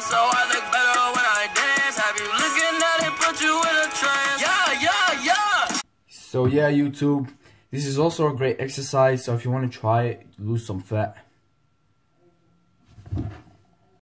so I look better when I dance. Have you looking at it, put you in a trance? Yeah, yeah, yeah. So yeah, YouTube. This is also a great exercise. So if you want to try it, lose some fat.